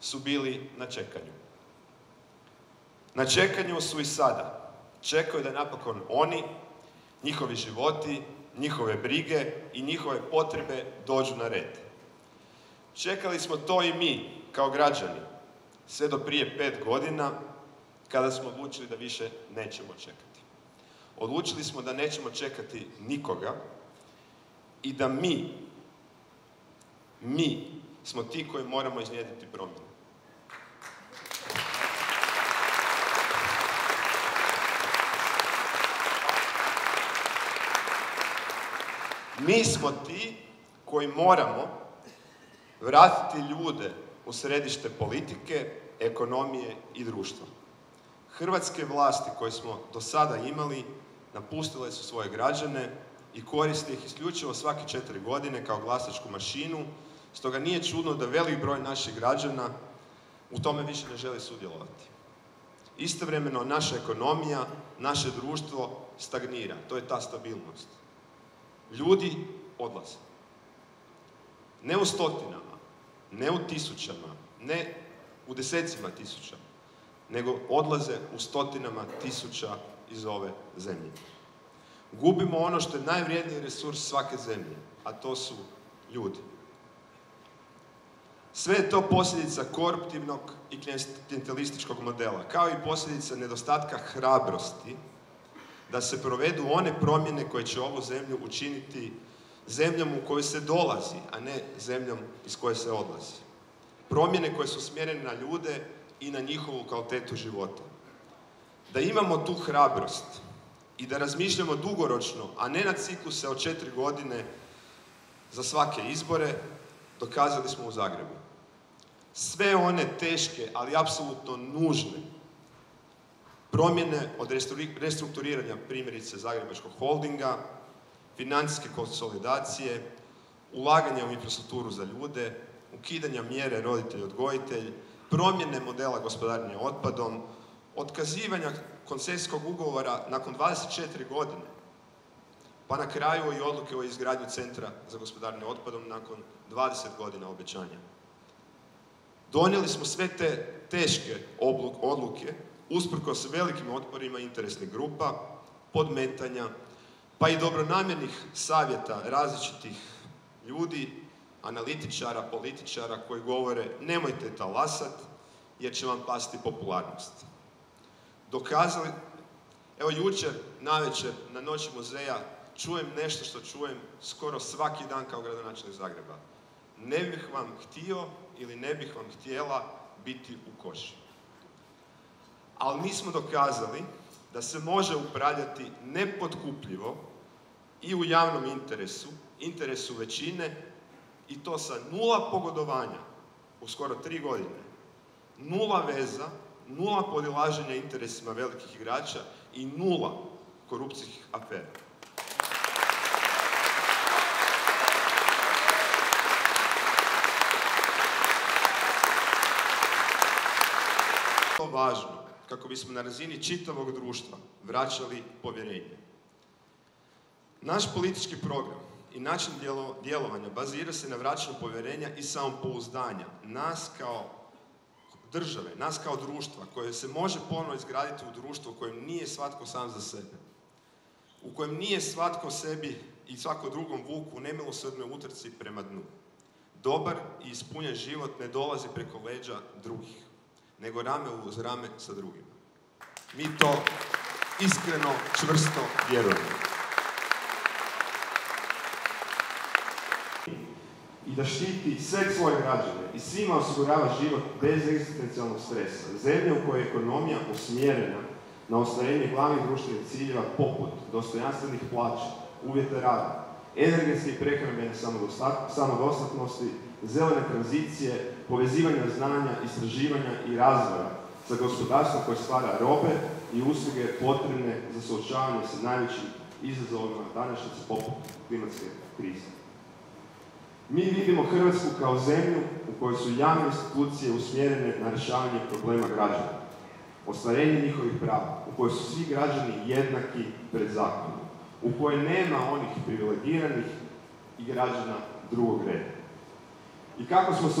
su bili na čekanju. Na čekanju su i sada. Čekaju da napokon oni, njihovi životi, njihove brige i njihove potrebe dođu na red. Čekali smo to i mi, kao građani, sve do prije pet godina, kada smo odlučili da više nećemo čekati. Odlučili smo da nećemo čekati nikoga i da mi, mi smo ti koji moramo iznjediti promjenu. Mi smo ti koji moramo vratiti ljude u središte politike, ekonomije i društva. Hrvatske vlasti koje smo do sada imali napustile su svoje građane i koriste ih isključivo svake četiri godine kao glasačku mašinu, stoga nije čudno da velik broj naših građana u tome više ne želi sudjelovati. Istovremeno naša ekonomija, naše društvo stagnira, to je ta stabilnost. Ljudi odlaze. Ne u stotinama, ne u tisućama, ne u desecima tisuća, nego odlaze u stotinama tisuća iz ove zemlje. Gubimo ono što je najvrijedniji resurs svake zemlje, a to su ljudi. Sve je to posljedica koruptivnog i klijentelističkog modela, kao i posljedica nedostatka hrabrosti da se provedu one promjene koje će ovu zemlju učiniti zemljom u kojoj se dolazi, a ne zemljom iz koje se odlazi. Promjene koje su smjerene na ljude i na njihovu kvalitetu života. Da imamo tu hrabrost i da razmišljamo dugoročno, a ne na cikluse od četiri godine za svake izbore, dokazali smo u Zagrebu. Sve one teške, ali apsolutno nužne promjene od restrukturiranja primjerice Zagrebačkog holdinga, financijske konsolidacije, ulaganja u infrastrukturu za ljude, ukidanja mjere roditelj-odgojitelj, promjene modela gospodarenja otpadom, otkazivanja koncesijskog ugovora nakon 24 godine, pa na kraju i odluke o izgradnju centra za gospodarenje otpadom nakon 20 godina obećanja. Donijeli smo sve te teške odluke usprkos velikim otporima interesnih grupa, podmetanja, pa i dobronamjernih savjeta različitih ljudi, analitičara, političara koji govore nemojte talasat jer će vam pasti popularnost. Dokazali, evo jučer, navečer, na noći muzeja, čujem nešto što čujem skoro svaki dan kao gradonačelnik Zagreba. Ne bih vam htio ili ne bih vam htjela biti u koši ali mi smo dokazali da se može upravljati nepotkupljivo i u javnom interesu, interesu većine i to sa nula pogodovanja u skoro tri godine, nula veza, nula podilaženja interesima velikih igrača i nula korupcijskih afera. Važno kako bismo na razini čitavog društva vraćali povjerenje. Naš politički program i način djelovanja bazira se na vraćanju povjerenja i samopouzdanja. Nas kao države, nas kao društva koje se može ponovno izgraditi u društvu u kojem nije svatko sam za sebe. U kojem nije svatko sebi i svako drugom vuku nemilosrdnoj utrci prema dnu. Dobar i ispunjen život ne dolazi preko leđa drugih nego rame uz rame sa drugima. Mi to iskreno, čvrsto vjerujemo. I da štiti sve svoje građane i svima osigurava život bez egzistencijalnog stresa. Zemlja u kojoj je ekonomija usmjerena na ostvarenje glavnih društvenih ciljeva poput dostojanstvenih plaća, uvjeta rada, energetske i prehrambene samodostatnosti, zelene tranzicije, povezivanja znanja, istraživanja i razvoja za gospodarstvo koje stvara robe i usluge potrebne za suočavanje sa najvećim izazovima današnjice poput klimatske krize. Mi vidimo Hrvatsku kao zemlju u kojoj su javne institucije usmjerene na rješavanje problema građana, ostvarenje njihovih prava, u kojoj su svi građani jednaki pred zakonom, u kojoj nema onih privilegiranih i građana drugog reda. I kako smo se